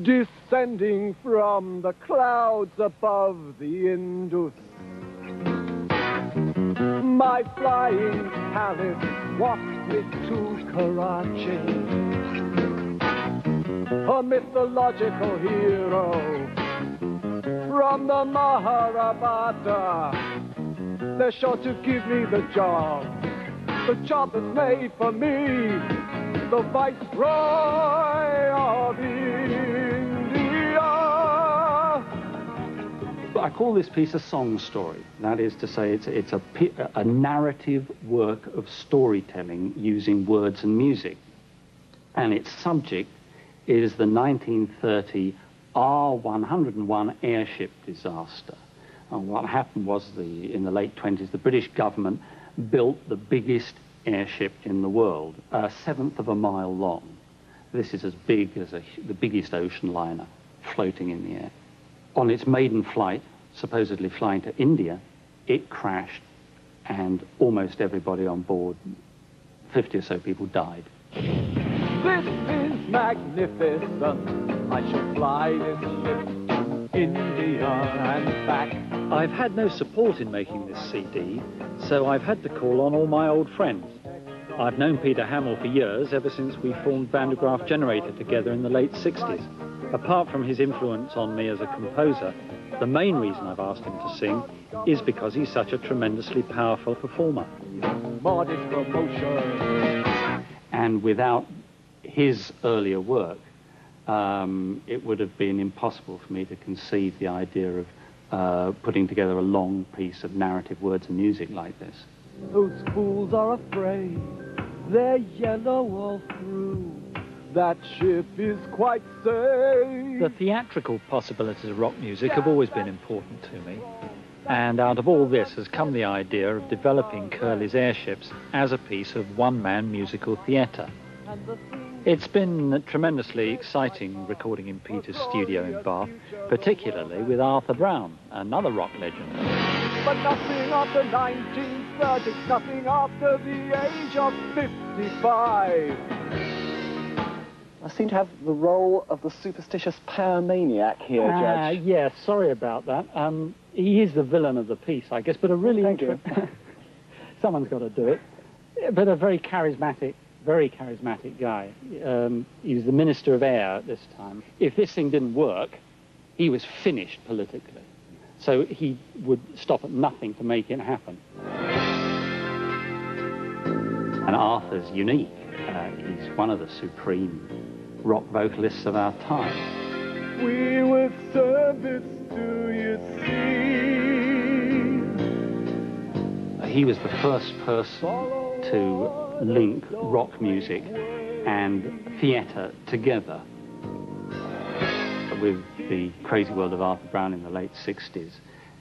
descending from the clouds above the Indus. My flying palace walks me to Karachi. A mythological hero from the Mahabharata. They're sure to give me the job, the job that's made for me, the Viceroy I call this piece a song story. That is to say, it's, it's a, a narrative work of storytelling using words and music. And its subject is the 1930 R101 airship disaster. And what happened was the, in the late 20s, the British government built the biggest airship in the world, a seventh of a mile long. This is as big as a, the biggest ocean liner floating in the air. On its maiden flight, supposedly flying to India, it crashed and almost everybody on board, 50 or so people, died. This is magnificent. I shall fly this ship to India and back. I've had no support in making this CD, so I've had to call on all my old friends. I've known Peter Hammill for years, ever since we formed Van der Graaf Generator together in the late 60s. Apart from his influence on me as a composer, the main reason I've asked him to sing is because he's such a tremendously powerful performer. And without his earlier work, um, it would have been impossible for me to conceive the idea of uh, putting together a long piece of narrative words and music like this. Those fools are afraid, they're yellow all through. That ship is quite safe. The theatrical possibilities of rock music have always been important to me. And out of all this has come the idea of developing Curly's Airships as a piece of one-man musical theatre. It's been tremendously exciting recording in Peter's studio in Bath, particularly with Arthur Brown, another rock legend. But nothing after 1930, nothing after the age of 55. I seem to have the role of the superstitious pyromaniac here, uh, Judge. Yeah, sorry about that. Um, he is the villain of the piece, I guess, but a really... Thank you. Someone's got to do it. But a very charismatic very charismatic guy. Um, he was the Minister of Air at this time. If this thing didn't work, he was finished politically. So he would stop at nothing to make it happen. And Arthur's unique. Uh, he's one of the supreme rock vocalists of our time. We to you see. He was the first person to link rock music and theatre together. With the crazy world of Arthur Brown in the late 60s,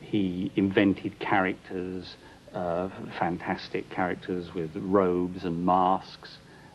he invented characters, uh, fantastic characters with robes and masks,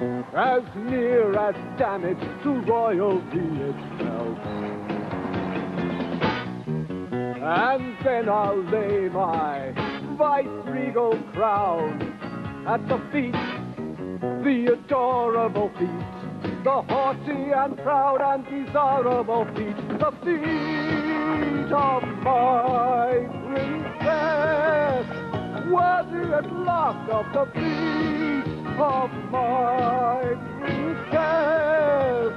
As near as damage to royalty itself. And then I'll lay my vice-regal crown at the feet, the adorable feet, the haughty and proud and desirable feet, the feet of my princess, worthy at last of the feet of my princess,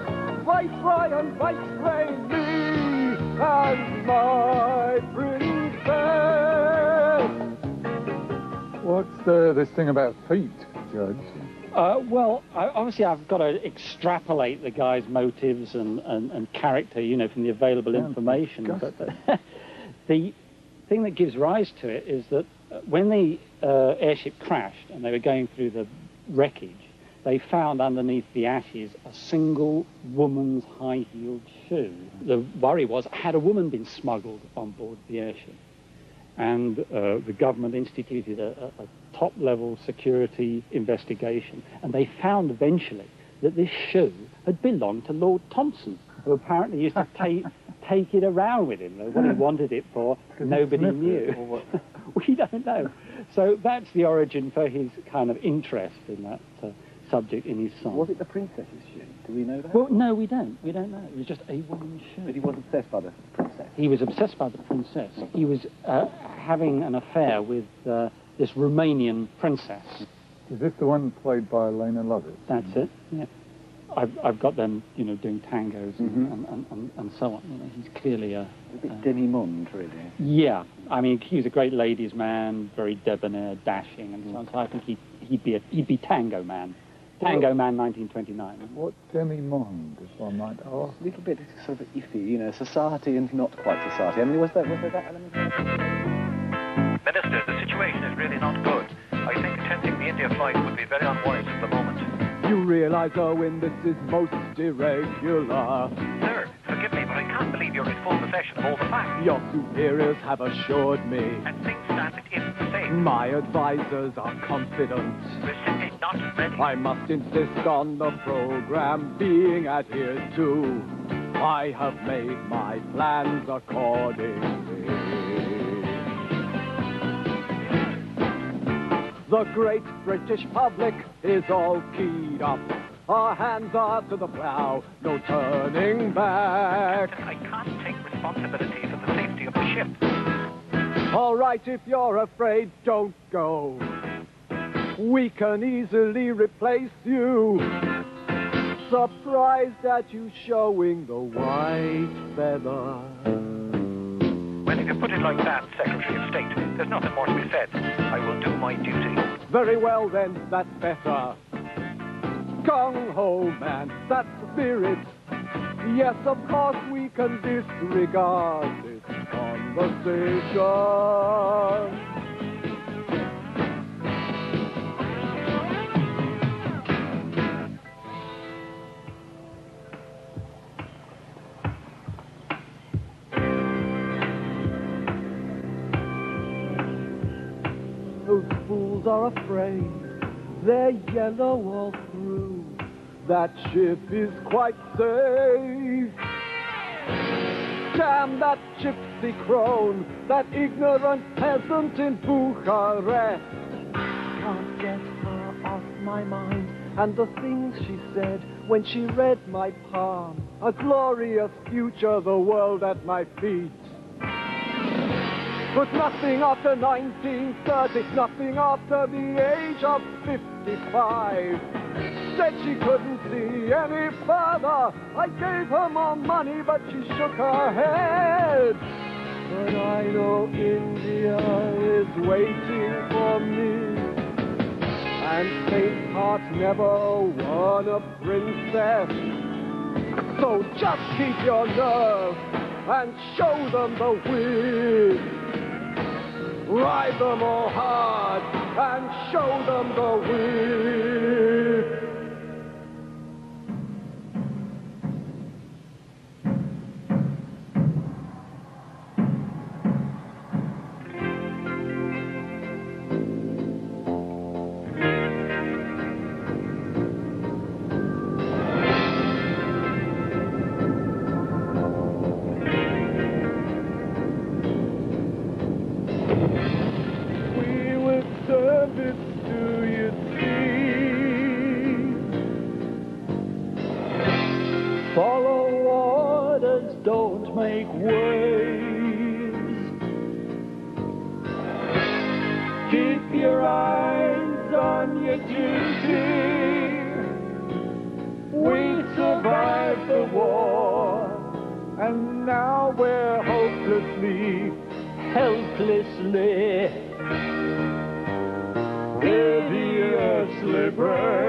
viceroy and viceroy me and my princess. What's the, this thing about feet, Judge? Uh, well, I, obviously I've got to extrapolate the guy's motives and, and, and character, you know, from the available Yeah, information. disgusting. But the thing that gives rise to it is that uh, when the uh, airship crashed and they were going through the wreckage, they found underneath the ashes a single woman's high-heeled shoe. The worry was, had a woman been smuggled on board the airship? and uh, the government instituted a, a, a top-level security investigation, and they found eventually that this shoe had belonged to Lord Thomson, who apparently used to take, take it around with him. What he wanted it for, nobody knew. we don't know. So that's the origin for his kind of interest in that uh, subject in his song. Was it the princess's shoe? Do we know that? Well, no, we don't. We don't know. It was just a woman's shoe. But he was obsessed by the princess. He was obsessed by the princess. He was uh, having an affair with uh, this Romanian princess. Is this the one played by Lene Lovich? That's it. Yeah. I've, I've got them, you know, doing tangos and, Mhm. and, and, and, and so on. You know, he's clearly a, A bit Uh, demi-monde, really. yeah. I mean, he's a great ladies' man, very debonair, dashing, and so on. So I think he'd, he'd be a, he'd be Tango Man, Tango Man, 1929. What demi-monde, if I might ask? A little bit sort of iffy, you know, society and not quite society. I mean, was there, was there that element? Minister, the situation is really not good. I think attempting the India flight would be very unwise at the moment. You realize, oh, Owen, this is most irregular. Sir, forgive me, but I can't believe you're in full possession of all the facts. Your superiors have assured me. And things stand it isn't the same. My advisors are confident. We're simply not ready. I must insist on the program being adhered to. I have made my plans accordingly. The great British public is all keyed up. Our hands are to the plow, no turning back. I can't take responsibility for the safety of the ship. All right, if you're afraid, don't go. We can easily replace you. Surprised at you showing the white feather. Put it like that, Secretary of State, there's nothing more to be said. I will do my duty. Very well then, that's better. Gung ho, man, that's the spirit. Yes, of course we can disregard this conversation. Fools are afraid they're yellow all through. That ship is quite safe. Damn that gypsy crone, that ignorant peasant in Bucharest. Can't get her off my mind. And the things she said when she read my palm. A glorious future, the world at my feet. But nothing after 1930, nothing after the age of 55. Said she couldn't see any further. I gave her more money, but she shook her head. But I know India is waiting for me. And St. Heart never won a princess. So just keep your nerve and show them the wind. Ride them all hard and show them the way. Make waves. Keep your eyes on your duty. We survived the war, and now we're hopelessly, helplessly Deviously brave.